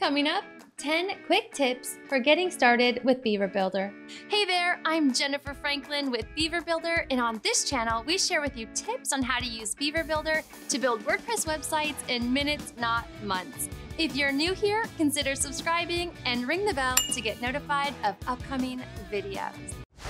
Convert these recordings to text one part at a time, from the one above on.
Coming up, 10 quick tips for getting started with Beaver Builder. Hey there, I'm Jennifer Franklin with Beaver Builder, and on this channel, we share with you tips on how to use Beaver Builder to build WordPress websites in minutes, not months. If you're new here, consider subscribing and ring the bell to get notified of upcoming videos.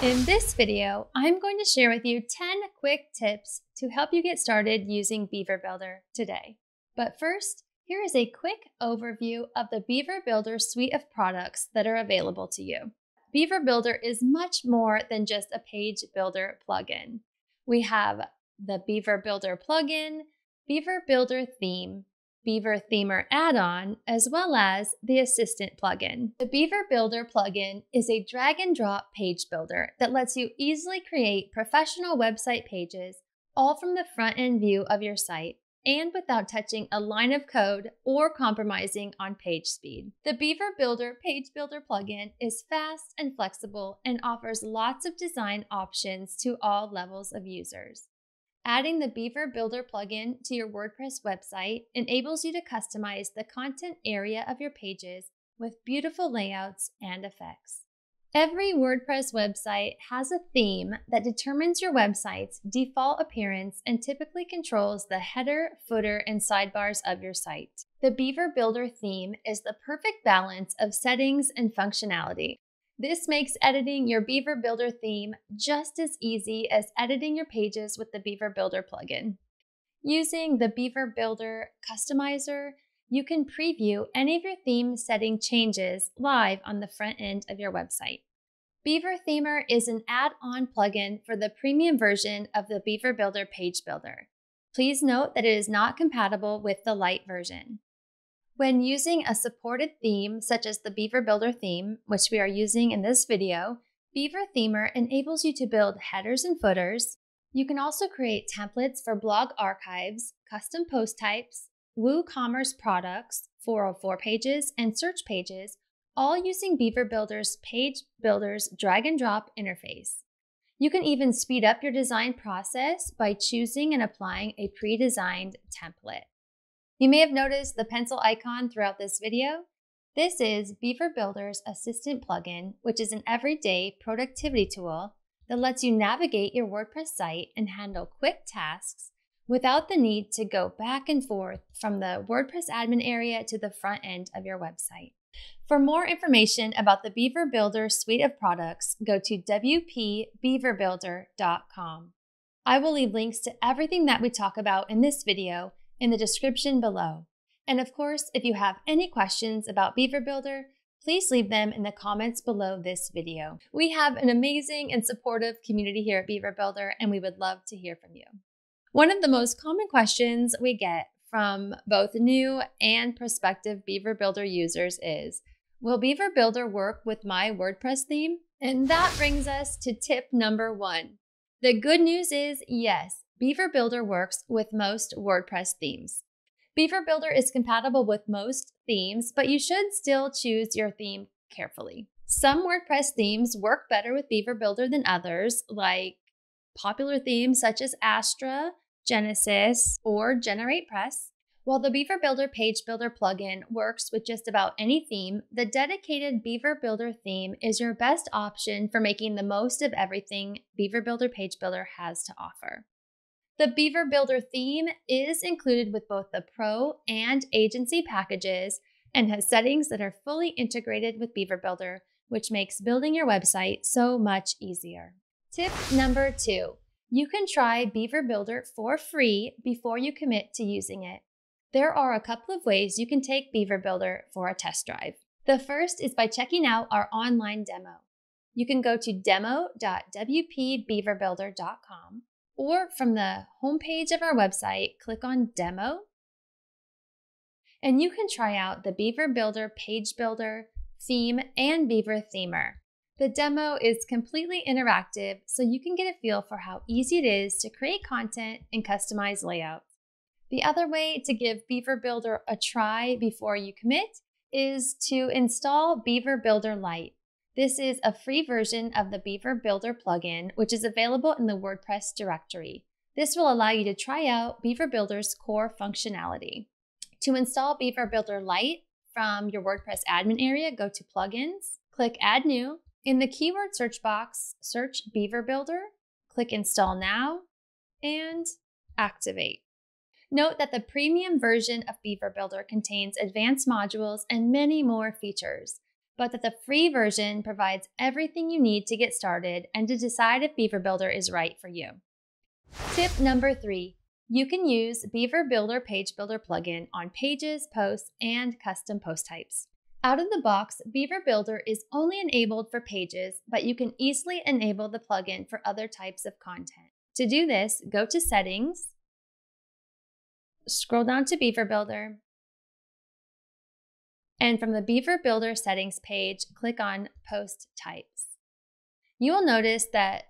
In this video, I'm going to share with you 10 quick tips to help you get started using Beaver Builder today. But first, here is a quick overview of the Beaver Builder suite of products that are available to you. Beaver Builder is much more than just a page builder plugin. We have the Beaver Builder plugin, Beaver Builder theme, Beaver Themer add-on, as well as the Assistant plugin. The Beaver Builder plugin is a drag and drop page builder that lets you easily create professional website pages all from the front end view of your site and without touching a line of code or compromising on page speed. The Beaver Builder Page Builder plugin is fast and flexible and offers lots of design options to all levels of users. Adding the Beaver Builder plugin to your WordPress website enables you to customize the content area of your pages with beautiful layouts and effects. Every WordPress website has a theme that determines your website's default appearance and typically controls the header, footer, and sidebars of your site. The Beaver Builder theme is the perfect balance of settings and functionality. This makes editing your Beaver Builder theme just as easy as editing your pages with the Beaver Builder plugin. Using the Beaver Builder Customizer, you can preview any of your theme setting changes live on the front end of your website. Beaver Themer is an add-on plugin for the premium version of the Beaver Builder page builder. Please note that it is not compatible with the Lite version. When using a supported theme, such as the Beaver Builder theme, which we are using in this video, Beaver Themer enables you to build headers and footers. You can also create templates for blog archives, custom post types, WooCommerce products, 404 pages, and search pages, all using Beaver Builder's Page Builder's drag and drop interface. You can even speed up your design process by choosing and applying a pre-designed template. You may have noticed the pencil icon throughout this video. This is Beaver Builder's Assistant plugin, which is an everyday productivity tool that lets you navigate your WordPress site and handle quick tasks without the need to go back and forth from the WordPress admin area to the front end of your website. For more information about the Beaver Builder suite of products, go to wpbeaverbuilder.com. I will leave links to everything that we talk about in this video in the description below. And of course, if you have any questions about Beaver Builder, please leave them in the comments below this video. We have an amazing and supportive community here at Beaver Builder, and we would love to hear from you. One of the most common questions we get from both new and prospective Beaver Builder users is Will Beaver Builder work with my WordPress theme? And that brings us to tip number one. The good news is yes, Beaver Builder works with most WordPress themes. Beaver Builder is compatible with most themes, but you should still choose your theme carefully. Some WordPress themes work better with Beaver Builder than others, like popular themes such as Astra, Genesis, or GeneratePress. While the Beaver Builder Page Builder plugin works with just about any theme, the dedicated Beaver Builder theme is your best option for making the most of everything Beaver Builder Page Builder has to offer. The Beaver Builder theme is included with both the Pro and Agency packages and has settings that are fully integrated with Beaver Builder, which makes building your website so much easier. Tip number two you can try Beaver Builder for free before you commit to using it. There are a couple of ways you can take Beaver Builder for a test drive. The first is by checking out our online demo. You can go to demo.wpbeaverbuilder.com or from the homepage of our website, click on Demo, and you can try out the Beaver Builder Page Builder, Theme, and Beaver Themer. The demo is completely interactive, so you can get a feel for how easy it is to create content and customize layouts. The other way to give Beaver Builder a try before you commit is to install Beaver Builder Lite. This is a free version of the Beaver Builder plugin, which is available in the WordPress directory. This will allow you to try out Beaver Builder's core functionality. To install Beaver Builder Lite, from your WordPress admin area, go to Plugins, click Add New. In the keyword search box, search Beaver Builder, click Install Now, and activate. Note that the premium version of Beaver Builder contains advanced modules and many more features, but that the free version provides everything you need to get started and to decide if Beaver Builder is right for you. Tip number three you can use Beaver Builder Page Builder plugin on pages, posts, and custom post types. Out of the box, Beaver Builder is only enabled for pages, but you can easily enable the plugin for other types of content. To do this, go to Settings, scroll down to Beaver Builder, and from the Beaver Builder settings page, click on Post Types. You will notice that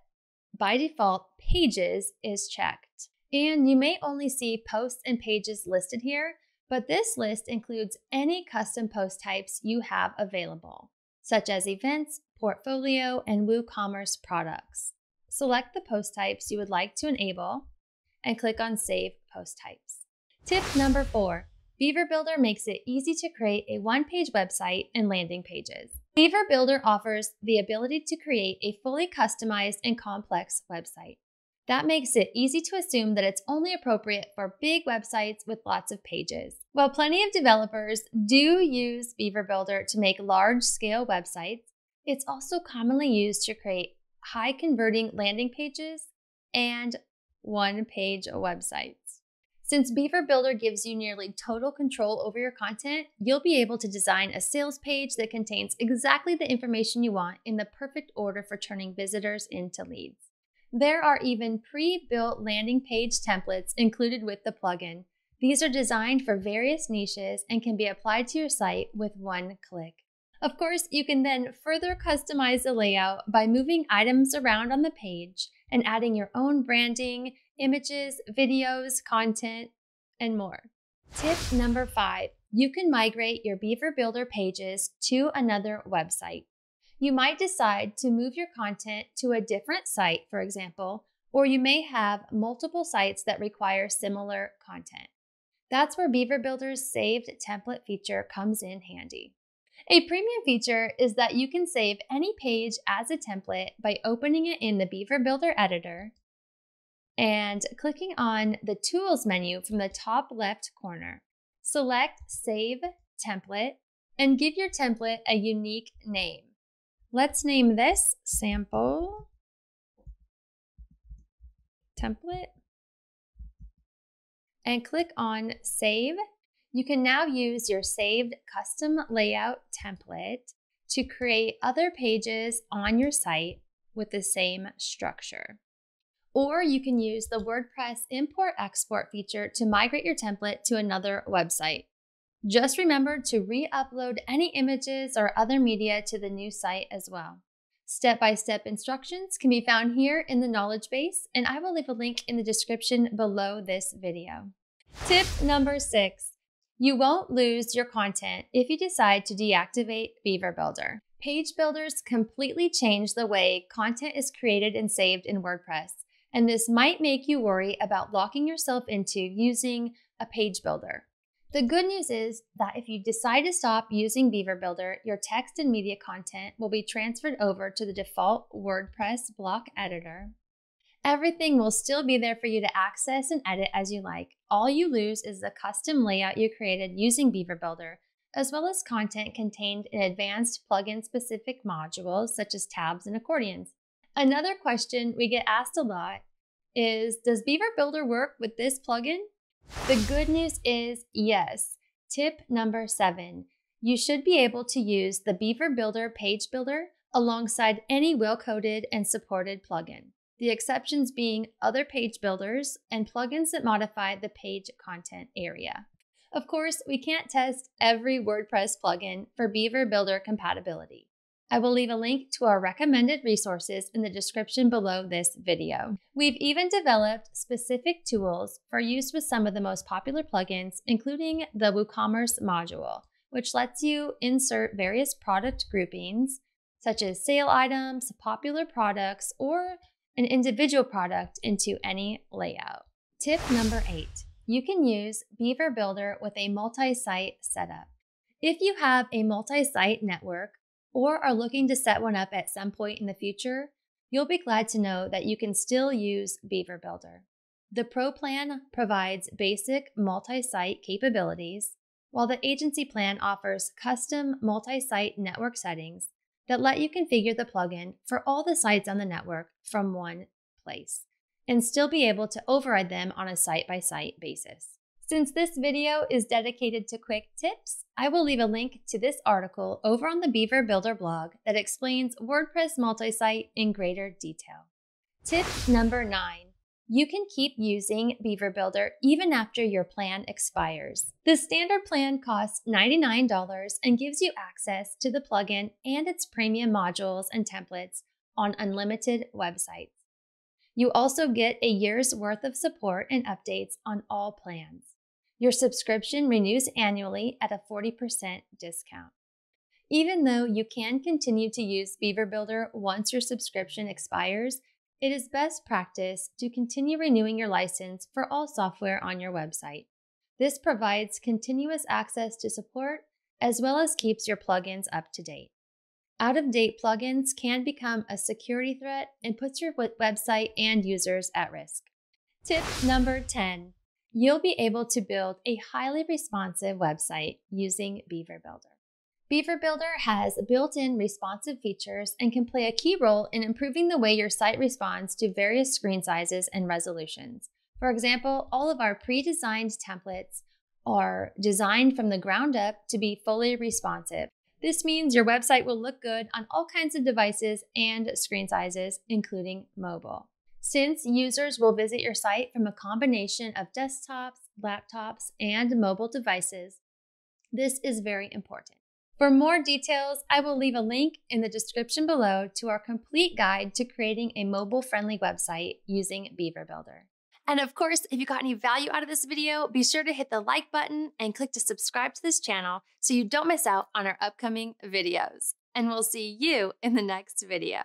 by default, Pages is checked. And you may only see posts and pages listed here, but this list includes any custom post types you have available, such as events, portfolio, and WooCommerce products. Select the post types you would like to enable and click on Save Post Types. Tip number four Beaver Builder makes it easy to create a one page website and landing pages. Beaver Builder offers the ability to create a fully customized and complex website. That makes it easy to assume that it's only appropriate for big websites with lots of pages. While plenty of developers do use Beaver Builder to make large scale websites, it's also commonly used to create high converting landing pages and one page websites. Since Beaver Builder gives you nearly total control over your content, you'll be able to design a sales page that contains exactly the information you want in the perfect order for turning visitors into leads. There are even pre built landing page templates included with the plugin. These are designed for various niches and can be applied to your site with one click. Of course, you can then further customize the layout by moving items around on the page and adding your own branding, images, videos, content, and more. Tip number five you can migrate your Beaver Builder pages to another website. You might decide to move your content to a different site, for example, or you may have multiple sites that require similar content. That's where Beaver Builder's saved template feature comes in handy. A premium feature is that you can save any page as a template by opening it in the Beaver Builder editor and clicking on the Tools menu from the top left corner. Select Save Template and give your template a unique name. Let's name this Sample Template and click on Save you can now use your saved custom layout template to create other pages on your site with the same structure. Or you can use the WordPress import export feature to migrate your template to another website. Just remember to re upload any images or other media to the new site as well. Step by step instructions can be found here in the knowledge base, and I will leave a link in the description below this video. Tip number six you won't lose your content if you decide to deactivate Beaver Builder. Page builders completely change the way content is created and saved in WordPress, and this might make you worry about locking yourself into using a page builder. The good news is that if you decide to stop using Beaver Builder, your text and media content will be transferred over to the default WordPress block editor Everything will still be there for you to access and edit as you like. All you lose is the custom layout you created using Beaver Builder, as well as content contained in advanced plugin specific modules such as tabs and accordions. Another question we get asked a lot is Does Beaver Builder work with this plugin? The good news is yes. Tip number seven you should be able to use the Beaver Builder page builder alongside any well coded and supported plugin the exceptions being other page builders and plugins that modify the page content area. Of course, we can't test every WordPress plugin for Beaver Builder compatibility. I will leave a link to our recommended resources in the description below this video. We've even developed specific tools for use with some of the most popular plugins, including the WooCommerce module, which lets you insert various product groupings, such as sale items, popular products, or an individual product into any layout. Tip number eight you can use Beaver Builder with a multi site setup. If you have a multi site network or are looking to set one up at some point in the future, you'll be glad to know that you can still use Beaver Builder. The Pro plan provides basic multi site capabilities, while the agency plan offers custom multi site network settings that let you configure the plugin for all the sites on the network from one place and still be able to override them on a site by site basis. Since this video is dedicated to quick tips, I will leave a link to this article over on the Beaver Builder blog that explains WordPress multi-site in greater detail. Tip number nine you can keep using Beaver Builder even after your plan expires. The standard plan costs $99 and gives you access to the plugin and its premium modules and templates on unlimited websites. You also get a year's worth of support and updates on all plans. Your subscription renews annually at a 40% discount. Even though you can continue to use Beaver Builder once your subscription expires, it is best practice to continue renewing your license for all software on your website. This provides continuous access to support as well as keeps your plugins up to date. Out of date plugins can become a security threat and puts your website and users at risk. Tip number 10 You'll be able to build a highly responsive website using Beaver Builder. Beaver Builder has built in responsive features and can play a key role in improving the way your site responds to various screen sizes and resolutions. For example, all of our pre designed templates are designed from the ground up to be fully responsive. This means your website will look good on all kinds of devices and screen sizes, including mobile. Since users will visit your site from a combination of desktops, laptops, and mobile devices, this is very important. For more details, I will leave a link in the description below to our complete guide to creating a mobile friendly website using Beaver Builder. And of course, if you got any value out of this video, be sure to hit the like button and click to subscribe to this channel so you don't miss out on our upcoming videos. And we'll see you in the next video.